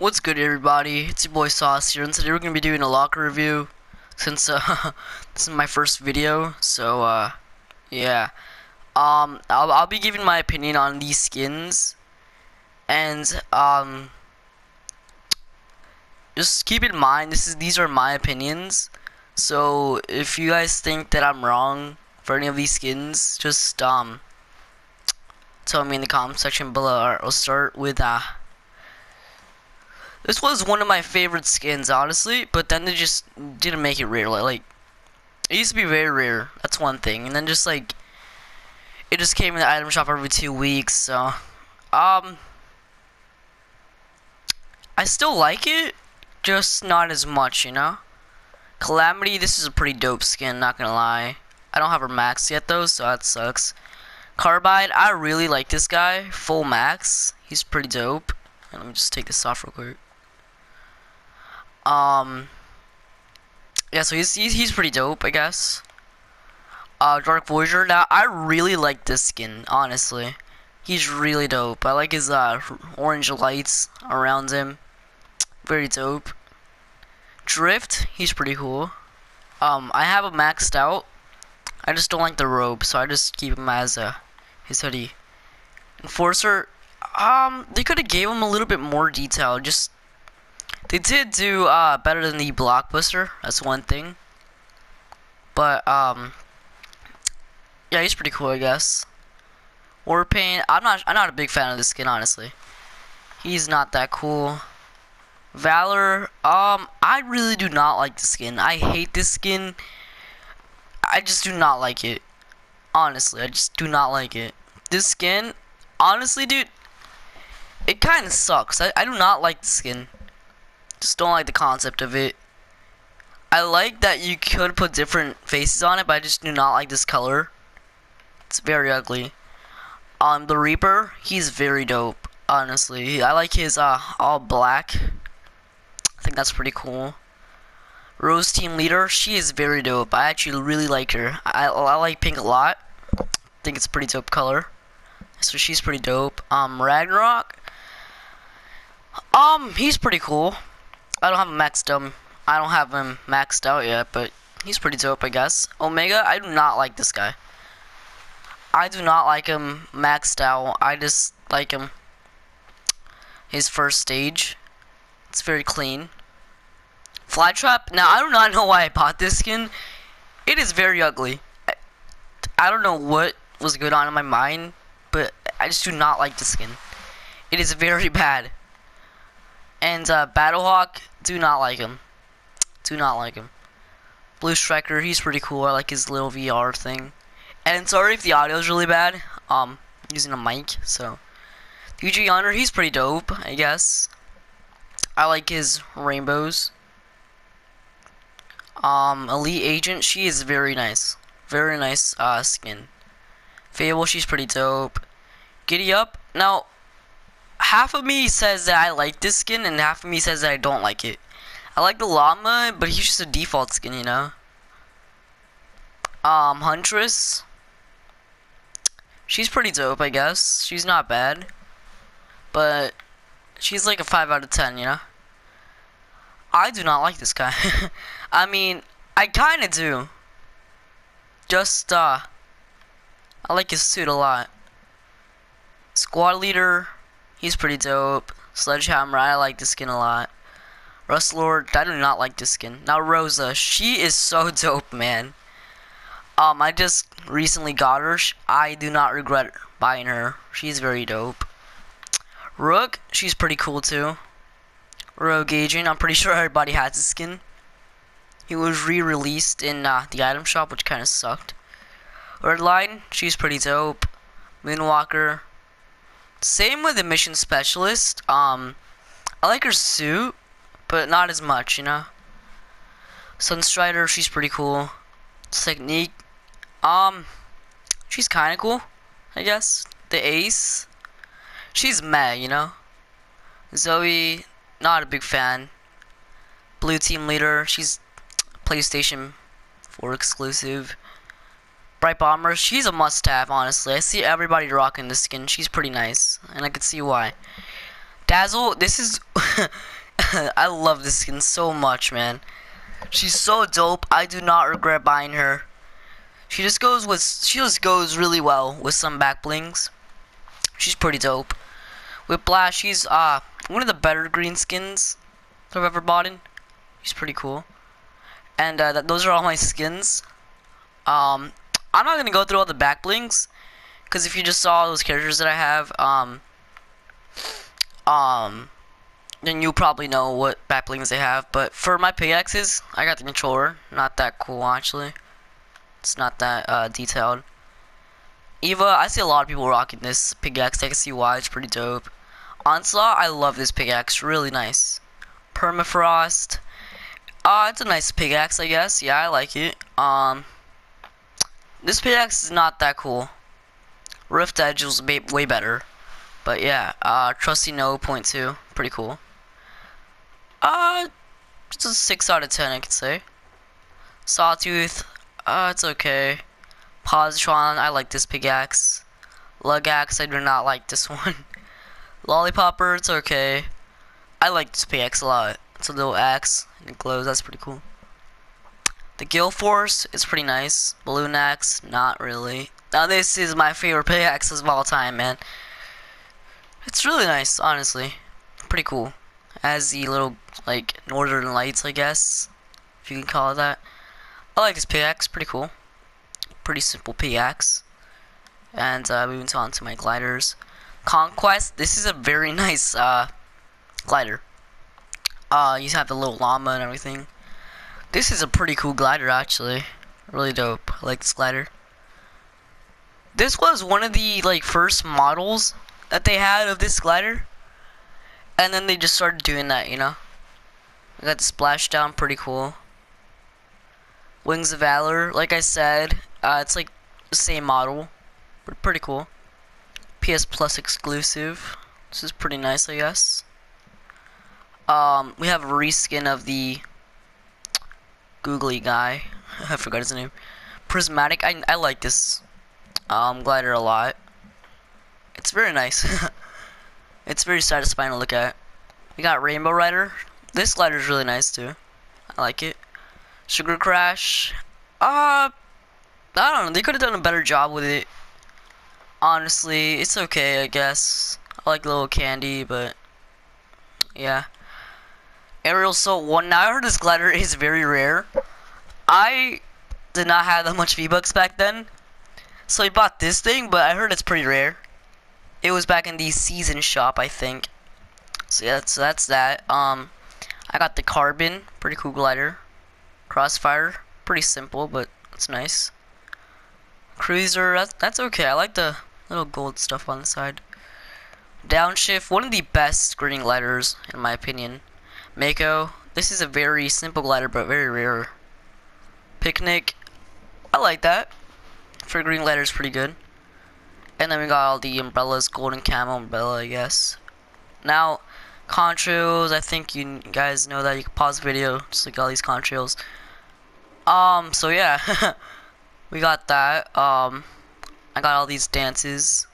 What's good everybody? It's your boy Sauce here and today we're going to be doing a locker review since uh, this is my first video so uh, yeah um, I'll, I'll be giving my opinion on these skins and um, just keep in mind this is these are my opinions so if you guys think that I'm wrong for any of these skins just um, tell me in the comment section below we'll start with uh, this was one of my favorite skins, honestly, but then they just didn't make it rare. Like, it used to be very rare. That's one thing. And then just, like, it just came in the item shop every two weeks, so, um, I still like it, just not as much, you know? Calamity, this is a pretty dope skin, not gonna lie. I don't have her max yet, though, so that sucks. Carbide, I really like this guy, full max. He's pretty dope. Let me just take this off real quick. Um, yeah, so he's, he's, he's pretty dope, I guess. Uh, Dark Voyager, now, I really like this skin, honestly. He's really dope. I like his, uh, orange lights around him. Very dope. Drift, he's pretty cool. Um, I have him maxed out. I just don't like the robe, so I just keep him as, a his hoodie. Enforcer, um, they could have gave him a little bit more detail, just they did do uh, better than the blockbuster. That's one thing. But um, yeah, he's pretty cool, I guess. Warpaint. I'm not. I'm not a big fan of this skin, honestly. He's not that cool. Valor. Um, I really do not like the skin. I hate this skin. I just do not like it. Honestly, I just do not like it. This skin, honestly, dude, it kind of sucks. I, I do not like the skin. Just don't like the concept of it. I like that you could put different faces on it, but I just do not like this color. It's very ugly. Um, the Reaper, he's very dope, honestly. I like his, uh, all black. I think that's pretty cool. Rose Team Leader, she is very dope. I actually really like her. I, I like pink a lot. I think it's a pretty dope color. So she's pretty dope. Um, Ragnarok, um, he's pretty cool. I don't have him maxed um I don't have him maxed out yet, but he's pretty dope, I guess. Omega, I do not like this guy. I do not like him maxed out. I just like him his first stage. It's very clean. Flytrap. Now I do not know why I bought this skin. It is very ugly. I don't know what was going on in my mind, but I just do not like the skin. It is very bad. And uh, Battlehawk, do not like him. Do not like him. Blue Striker, he's pretty cool. I like his little VR thing. And sorry if the audio is really bad. Um, using a mic, so. UG Honor, he's pretty dope, I guess. I like his rainbows. Um, Elite Agent, she is very nice. Very nice uh, skin. Fable, she's pretty dope. Giddy Up, now, half of me says that I like this skin and half of me says that I don't like it. I like the llama, but he's just a default skin, you know. Um, Huntress. She's pretty dope, I guess. She's not bad. But she's like a 5 out of 10, you know. I do not like this guy. I mean, I kind of do. Just, uh, I like his suit a lot. Squad leader. He's pretty dope. Sledgehammer, I like this skin a lot. Rustlord, I do not like this skin. Now Rosa, she is so dope, man. Um, I just recently got her. I do not regret buying her. She's very dope. Rook, she's pretty cool too. Rogue Agent, I'm pretty sure everybody has this skin. He was re-released in uh, the item shop, which kind of sucked. Redline, she's pretty dope. Moonwalker, same with the mission specialist. Um, I like her suit, but not as much, you know. Sunstrider, she's pretty cool. Teknique, um, she's kind of cool, I guess. The Ace, she's meh, you know. Zoey, not a big fan. Blue Team Leader, she's PlayStation 4 exclusive. Brite Bomber, she's a must-have, honestly. I see everybody rocking this skin. She's pretty nice, and I can see why. Dazzle, this is I love this skin so much, man. She's so dope. I do not regret buying her. She just goes with she just goes really well with some back blings. She's pretty dope. With Blast, she's uh one of the better green skins I've ever bought in. She's pretty cool. And uh, th those are all my skins. Um, I'm not gonna go through all the back blings, because if you just saw those characters that I have, um, um, then you probably know what back blings they have. But for my pickaxes, I got the controller. Not that cool, actually. It's not that uh, detailed. Eva, I see a lot of people rocking this pickaxe. I can see why. It's pretty dope. Onslaught, I love this pickaxe. Really nice. Permafrost. Uh, it's a nice pickaxe, I guess. Yeah, I like it. Um, this pickaxe is not that cool. Rift Edge was way better. But yeah, uh, Trusty No point two, pretty cool. Uh, it's a 6 out of 10, I could say. Sawtooth, uh, it's okay. Positron, I like this pickaxe. Lugaxe, I do not like this one. Lollipopper, it's okay. I like this pickaxe a lot. It's a little axe, and it glows, that's pretty cool. The Gale Force is pretty nice. Balloon Axe, not really. Now this is my favorite pickaxe of all time, man. It's really nice, honestly. Pretty cool. As the little, like, northern lights, I guess. If you can call it that. I like this pickaxe, pretty cool. Pretty simple pickaxe. And uh, moving on to my gliders. Conquest, this is a very nice uh, glider. Uh, you have the little llama and everything. This is a pretty cool glider, actually. Really dope. I like this glider. This was one of the, like, first models that they had of this glider. And then they just started doing that, you know. Got the splashdown, pretty cool. Wings of Valor, like I said, uh, it's like the same model, but pretty cool. PS Plus exclusive. This is pretty nice, I guess. Um, we have a reskin of the googly guy. I forgot his name. Prismatic. I I like this um glider a lot. It's very nice. it's very satisfying to look at. We got Rainbow Rider. This glider is really nice too. I like it. Sugar Crash. Uh, I don't know. They could have done a better job with it. Honestly, it's okay, I guess. I like little candy, but yeah. Aerial Assault 1. Now I heard this glider is very rare. I did not have that much V-Bucks back then. So I bought this thing, but I heard it's pretty rare. It was back in the season shop, I think. So yeah, so that's that. Um, I got the Carbon, pretty cool glider. Crossfire, pretty simple, but it's nice. Cruiser, that's, that's okay. I like the little gold stuff on the side. Downshift, one of the best green gliders, in my opinion. Mako, this is a very simple glider, but very rare. Picnic, I like that. For green gliders, pretty good. And then we got all the umbrellas, golden camo umbrella, I guess. Now, contrails, I think you guys know that you can pause the video, just like all these contrails. Um, so yeah, we got that. Um, I got all these dances.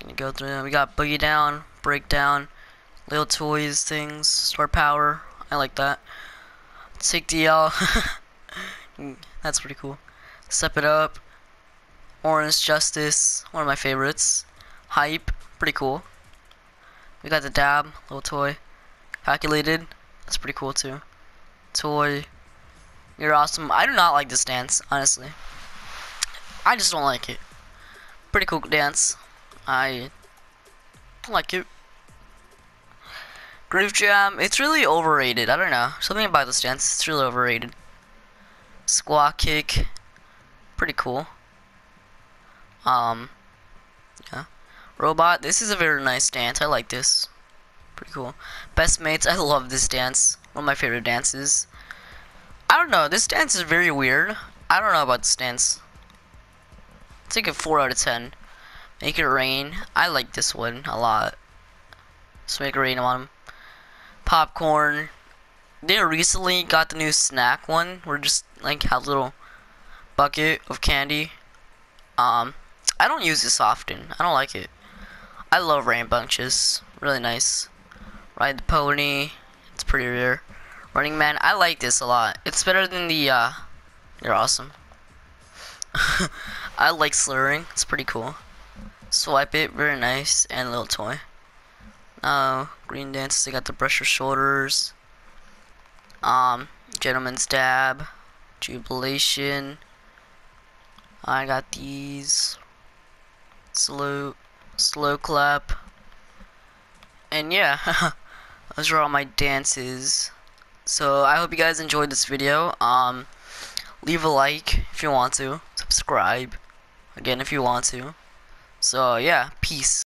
Gonna go through them. We got boogie down, breakdown, little toys, things, store power. I like that. Take the L. Uh, that's pretty cool. Step it up. Orange Justice, one of my favorites. Hype, pretty cool. We got the dab, little toy. Calculated, that's pretty cool too. Toy, you're awesome. I do not like this dance, honestly. I just don't like it. Pretty cool dance. I like it. Groove Jam, it's really overrated. I don't know. Something about this dance, it's really overrated. Squat Kick, pretty cool. Um, yeah. Robot, this is a very nice dance. I like this. Pretty cool. Best Mates, I love this dance. One of my favorite dances. I don't know, this dance is very weird. I don't know about this dance. It's like a 4 out of 10. Make it rain. I like this one a lot. Let's make it rain on them. Popcorn. They recently got the new snack one. Where just like have a little bucket of candy. Um, I don't use this often. I don't like it. I love rambunctious. Really nice. Ride the pony. It's pretty rare. Running Man. I like this a lot. It's better than the, uh, you're awesome. I like slurring. It's pretty cool. Swipe it. Very nice. And little toy. Uh, green dance. They got the brush your shoulders. Um, gentleman's dab. Jubilation. I got these. Slow, slow clap. And yeah, those are all my dances. So I hope you guys enjoyed this video. Um, leave a like if you want to. Subscribe again if you want to. So yeah, peace.